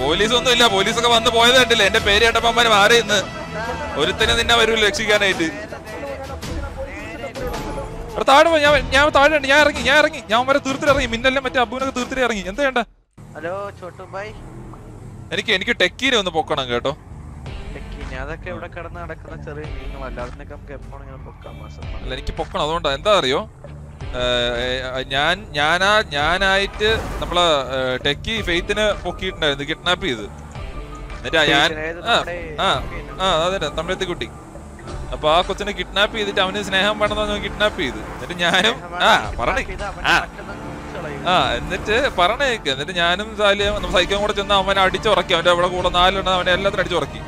Police ഒന്നും ഇല്ല പോലീസൊക്കെ വന്ന് പോയത് കണ്ടില്ല? എന്റെ പേര് ഏട്ടപ്പന്മാര് മാറി ഇന്ന് ഒരുത്തനെ നിന്നെ വരൂല രക്ഷിക്കാനായിട്ട്. താഴെ ഞാൻ ഞാൻ താഴെ ഞാൻ ഇറങ്ങി ഞാൻ ഇറങ്ങി. ഞാൻ വരെ തീർത്തിട്ട് ഇറങ്ങി. മിന്നലിനെ മറ്റേ അബുവിനൊക്കെ തീർത്തിട്ട് ഇറങ്ങി. എന്താ വേണ്ട ഹലോ ചോട്ടു എനിക്ക് എനിക്ക് ടെക്കീനെ ഒന്ന് പൊക്കണം കേട്ടോ. അതൊക്കെ ഇവിടെ കിടന്ന് നടക്കുന്ന ചെറിയ മീനുമല്ല അതിനൊക്കെ നമുക്ക് എപ്പോഴെങ്കിലും പൊക്കാം. അല്ല എനിക്ക് പൊക്കണം. അതുകൊണ്ടാ. എന്താ അറിയോ? ഞാൻ ഞാനാ ഞാനായിട്ട് നമ്മളെ ടെക്കി ഫെയ്ത്തിനെ പൊക്കിയിട്ടുണ്ടായിരുന്നു കിഡ്നാപ്പ് ചെയ്ത്. എന്നിട്ട് ഞാൻ ആ ആ അതെ തമിഴത്തെ കുട്ടി അപ്പൊ ആ കൊച്ചിനെ കിഡ്നാപ്പ് ചെയ്തിട്ട് അവന് സ്നേഹം വേണമെന്ന് കിഡ്നാപ്പ് ചെയ്ത്. എന്നിട്ട് ഞാനും ആ പറഞ്ഞേ. ആ. ആ എന്നിട്ട് പറഞ്ഞേക്ക് എന്നിട്ട് ഞാനും സാലിയും നമ്മൾ സൈക്കോ കൂടെ ചെന്ന് അവനെ അടിച്ചുറക്കി അവന്റെ അവിടെ കൂടെ നാലെണ്ണം അവനെ എല്ലാത്തിനും അടിച്ചുറക്കി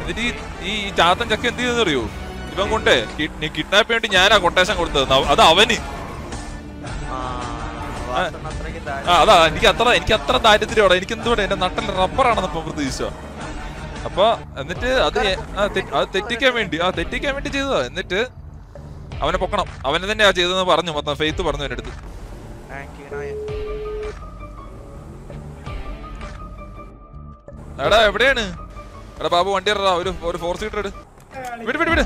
എന്നിട്ട് ഈ ഈ ചാത്തൻ ചക്ക എന്ത് ചെയ്തെന്ന് അറിയോ ഇവൻ കൊണ്ട് കിഡ്നാപ്പ് വേണ്ടി ഞാനാ കൊട്ടേഷൻ കൊടുത്തത്. അത് അവന്. അതാ എനിക്ക് അത്ര എനിക്ക് അത്ര ദാരിദ്ര്യമാണ് എനിക്ക് എന്തുകൊണ്ട് എന്റെ നട്ടൽ റബ്ബറാണെന്ന് ഇപ്പൊ പ്രതീക്ഷിച്ചോ? അപ്പൊ എന്നിട്ട് അത് അത് തെറ്റിക്കാൻ വേണ്ടി ആ തെറ്റിക്കാൻ വേണ്ടി ചെയ്തതാ. എന്നിട്ട് അവനെ പൊക്കണം. അവനെ തന്നെയാ ചെയ്തതെന്ന് പറഞ്ഞു. മൊത്തം ഫെയ്ത്ത് പറഞ്ഞു എന്റെ അടുത്ത്. എടാ എവിടെയാണ്? എടാ ബാബു വണ്ടി ഇറടാ ഒരു ഒരു ഫോർ സീറ്റർ എടു. വിട് വിട് വിട്.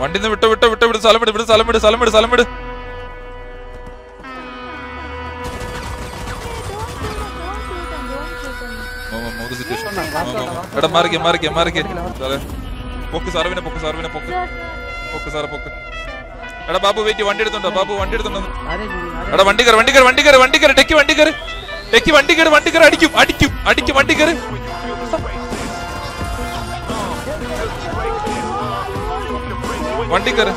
വണ്ടിന്ന് വിട്ട് വിട്ട് വിട്ട് വിട്ടു സ്ഥലം വിട് സ്ഥലം വിട് സ്ഥലം വിട് സ്ഥലം വിട്. മാമ, മൂന്ന് situation. Mama, mama. എടാ മാറിക്കേ മാറിക്കേ മാറിക്കേ. സാറേ പൊക്ക് സാറവിനെ പൊക്ക് സാറവിനെ പൊക്ക്. പൊക്ക് സാറെ പൊക്ക്. എടാ ബാബു വെയിറ്റ് വണ്ടി എടുത്തുണ്ടോ? ബാബു വണ്ടി എടുത്തുണ്ടോ എടാ വണ്ടി കയറി വണ്ടി കയറി വണ്ടി കയറി വണ്ടി കയറി ടെക്കി വണ്ടി കയറി. ടെക്കി വണ്ടി കയറി വണ്ടി കയറി അടിക്കും അടിക്കും അടിക്കും വണ്ടി കയറി. വണ്ടി കയറ്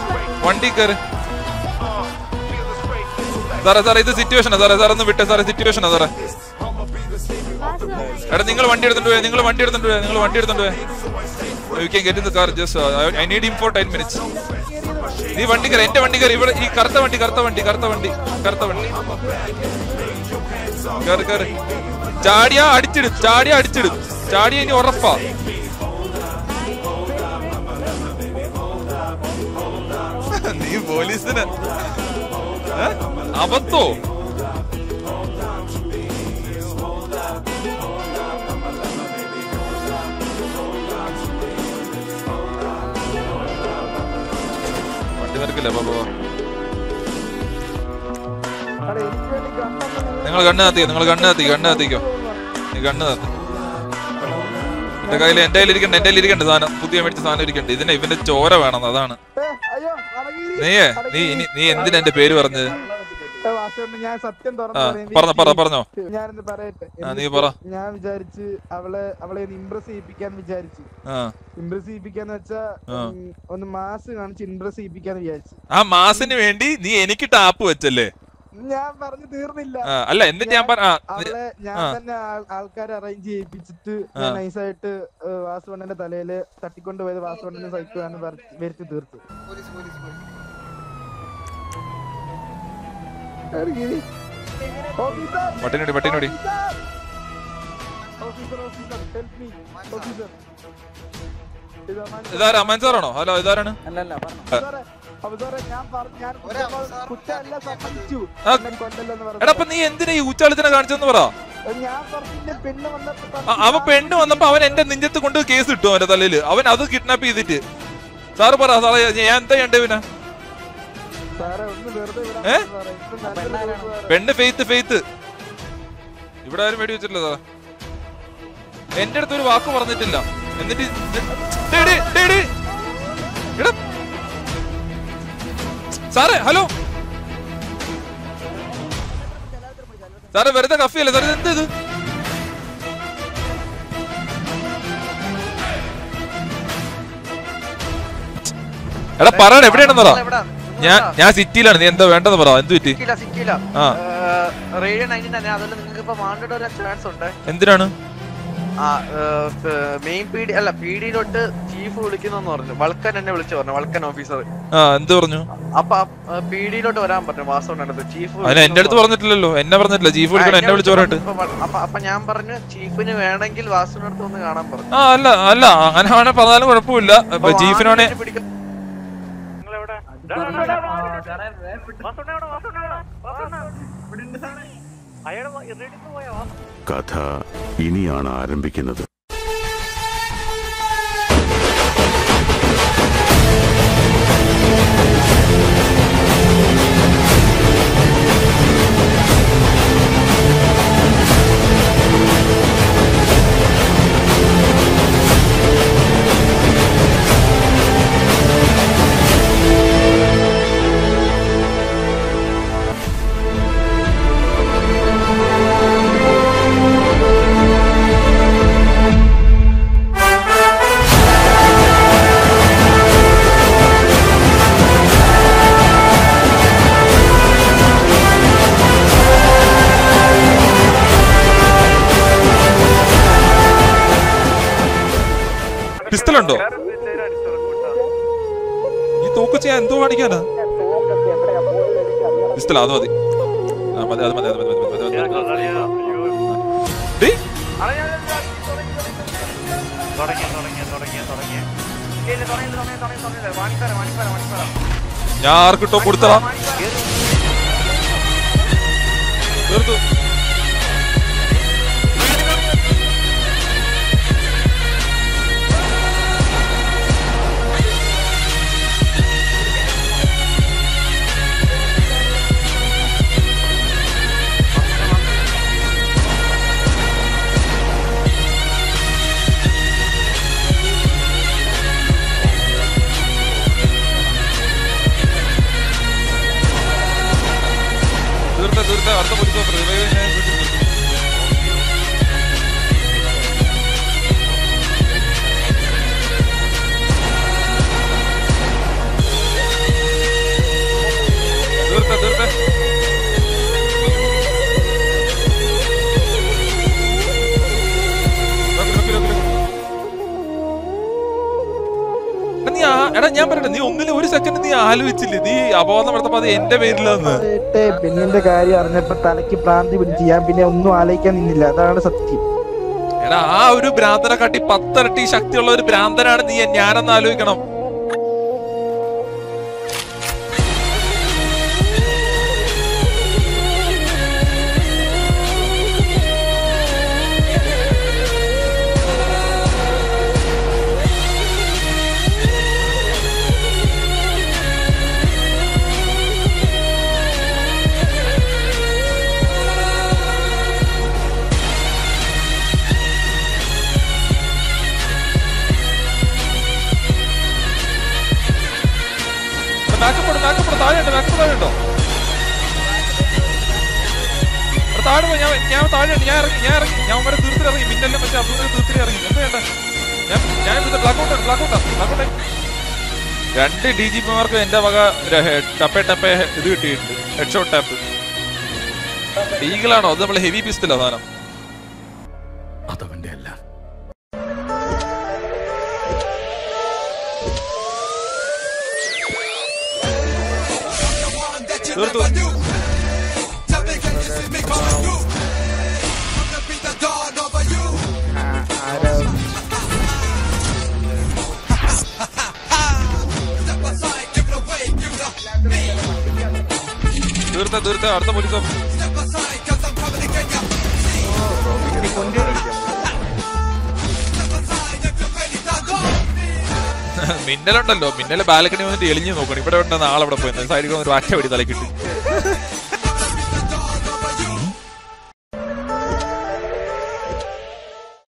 വണ്ടി കയറ് സാറേ സാറേ ഇത് സിറ്റുവേഷനാ സാറേ സാറേ ഒന്ന് വിട്ടേ സാറേ സിറ്റുവേഷനാ സാറേ. എടാ നിങ്ങൾ വണ്ടി എടുത്തോണ്ട് പോയാ നിങ്ങൾ വണ്ടി എടുത്തോണ്ട് പോയാ നിങ്ങൾ വണ്ടി എടുത്തോണ്ട് പോയാ. You can car just I need him for minutes നീ വണ്ടി കയറി എന്റെ വണ്ടി കയറി ഇവിടെ ഈ കറുത്ത വണ്ടി കറുത്ത വണ്ടി കറുത്ത വണ്ടി കറുത്ത വണ്ടി. കയറി കയറി ചാടിയാ അടിച്ചിടും ചാടിയാ അടിച്ചിടും. ചാടിയ ഇനി ഉറപ്പാ. പോലീസിന്? അബദ്ധോ? വണ്ടി നിരക്കില്ല ബാബു? നിങ്ങൾ കണ്ണ് കത്തിക്കോ നിങ്ങൾ കണ്ണ് കത്തിക്കോ കണ്ണ് കത്തിക്കോ. നീ കണ്ണ് കത്തി. എന്റെ കയ്യിൽ എന്റെ കയ്യിൽ ഇരിക്കണ്ട എന്റെ കയ്യിൽ ഇരിക്കണ്ട സാധനം. പുതിയ മേടിച്ച സാധനം ഇരിക്കണ്ട. ഇതിന് ഇവന്റെ ചോര വേണം അതാണ്. നീയേ നീ ഇനി നീ എന്തിനാ എന്റെ പേര് പറഞ്ഞത്? പറഞ്ഞോ പറ പറഞ്ഞോ. ഞാനൊന്ന് പറയട്ടെ. നീ പറ. ഞാൻ വിചാരിച്ച് അവളെ അവളെ ഇംപ്രസ് ചെയ്യിപ്പിക്കാൻ വിചാരിച്ചു. ഇംപ്രസ് ചെയ്യിപ്പിക്കാന്ന് വെച്ചാ. ഒന്ന് മാസ് കാണിച്ച് ഇംപ്രസ് ചെയ്യിപ്പിക്കാന്ന് വിചാരിച്ചു. ആ മാസിന് വേണ്ടി നീ എനിക്ക് ടാപ്പ് വെച്ചല്ലേ? ഞാൻ പറഞ്ഞു തീർന്നില്ല. അല്ല എന്നിട്ട് ഞാൻ ഞാൻ തന്നെ ആൾക്കാരെ അറേഞ്ച് ചെയ്യിപ്പിച്ചിട്ട് നൈസായിട്ട് വാസുവണ്ണന്റെ തലയിൽ തട്ടിക്കൊണ്ട് പോയത് വാസുവണ്ണന്റെ സൈക്കിൾ ആണ് വരുത്തി തീർത്തു. പട്ടിനോടി പട്ടിനോടി. ഇത് അമ്മാൻ സാറാണോ? ഹലോ ഇതാരാണ്? ഞാൻ പറഞ്ഞു. എടാ നീ എന്തിനാ ഈ ഉച്ചാളിത്തിനെ കാണിച്ചെന്ന് പറ? അവൻ പെണ്ണ് വന്നപ്പോ അവൻ എന്റെ നെഞ്ചത്ത് കൊണ്ട് കേസ് ഇട്ടു അവന്റെ തലയിൽ അവൻ അത് കിഡ്നാപ്പ് ചെയ്തിട്ട്. സാറ് പറ സാറേ ഞാൻ എന്താ ചെയ്യണ്ടേ പിന്നെ. പെണ്ണ് ഫെയ്ത്ത് ഫെയ്ത്ത് ഇവിടെ ആരും വേടി വെച്ചിട്ടില്ല സാറേ. എന്റെ അടുത്ത് ഒരു വാക്ക് പറഞ്ഞിട്ടില്ല. എന്നിട്ട്. സാറേ ഹലോ. സാറേ വെറുതെ കഫിയല്ലേ? സാറേ എന്ത് ഇത്? എടാ പറയണ എവിടെയാണെന്ന് പറ. ഞാൻ ഞാൻ സിറ്റിയിലാണ്. നീ എന്താ വേണ്ടെന്ന് പറ. എന്ത് പറ്റി? എന്തിനാണ്? മെയിൻ പി ഡി അല്ല പി ഡിയിലോട്ട് ചീഫ് വിളിക്കുന്നെന്ന് പറഞ്ഞു വൾക്കൻ എന്നെ വിളിച്ചു പറഞ്ഞു വൾക്കൻ ഓഫീസർ ആ എന്ത് പറഞ്ഞു അപ്പൊ പി ഡിയിലോട്ട് വരാൻ പറഞ്ഞു അടുത്ത് ചീഫ് എന്റെ അടുത്ത് പറഞ്ഞിട്ടില്ലല്ലോ എന്നെ പറഞ്ഞിട്ടില്ല ചീഫ് വിളിക്കണം എന്നെ വിളിച്ചു പറഞ്ഞിട്ട് അപ്പൊ അപ്പൊ ഞാൻ പറഞ്ഞു ചീഫിന് വേണമെങ്കിൽ വാസുവിന്റെ അടുത്ത് ഒന്ന് കാണാൻ പറഞ്ഞു ആ അല്ല അല്ല അങ്ങനെ വേണേ പറഞ്ഞാലും കുഴപ്പമില്ല ചീഫിനാണെ കഥ ഇനിയാണ് ആരംഭിക്കുന്നത്. പിസ്റ്റൽ ഉണ്ടോ ഈ തോക്ക് ചെയ്യാൻ എന്തോ കാണിക്കാനാ? പിസ്റ്റൽ അത് മതി. ആ, മതി അത് മതി അത് മതി മതി. ഞാൻ ആർക്കിട്ടോ കൊടുത്തടാ തീർത്തു തീർത്ത തീർത്ത അടുത്ത പോലീസ് ഓഫർ റിവൈവ് ഞാൻ വീട്ടിൽ തീർത്തു. തീർത്ത ഞാൻ പറയട്ടെ നീ ഒന്നിലും ഒരു സെക്കൻഡ് നീ ആലോചിച്ചില്ലേ? നീ അബോധം നടത്തപ്പോ അത് എന്റെ പേരിലാന്ന്. പിന്നെ പെണ്ണിന്റെ കാര്യം അറിഞ്ഞപ്പോ തലയ്ക്ക് പ്രാന്തി പിടിച്ച് ഞാൻ പിന്നെ ഒന്നും ആലോചിക്കാൻ നിന്നില്ല. അതാണ് സത്യം. എടാ ആ ഒരു ഭ്രാന്തനെ കാട്ടി പത്തരട്ടി ശക്തിയുള്ള ഒരു ഭ്രാന്തനാണ് നീ. ഞാനെന്ന് ആലോചിക്കണം. ബാക്കപ്പ് ബാക്കപ്പ് താഴെ പോയി ഞാൻ ഞാൻ താഴെ ഞാൻ ഇറങ്ങി ഞാൻ ഇറങ്ങി. ഞാൻ വരെ ഇറങ്ങി മിന്നെല്ലാം മറ്റേ അബ്ദുൾ തീർത്തിട്ട് ഇറങ്ങി. എന്താ വേണ്ട? ഞാൻ ഞാൻ ഇത് ബ്ലാക്ക് ഔട്ട് ബ്ലാക്ക് ഔട്ടാ ബ്ലാക്ക് ഔട്ടായി രണ്ട് ഡി ജി പിമാർക്ക് എന്റെ വക ടപ്പേ ടപ്പേ ഇത് കിട്ടിയിട്ടുണ്ട്. ഹെഡ് ഷോട്ട് ടാപ്പ് ഈഗിളാണോ അത് നമ്മളെ ഹെവി പിസ്റ്റലോ സാധനം. അതവന്റെ Dur dur. Dur da dur da orta polis ofisi. മിന്നലുണ്ടല്ലോ. മിന്നൽ ബാലക്കണി വന്നിട്ട് എളിഞ്ഞു നോക്കണം. ഇവിടെ ഉണ്ടെന്ന് ആളവിടെ പോയി. സൈഡിൽ ഒരു വാറ്റ വഴി തലക്കിട്ട്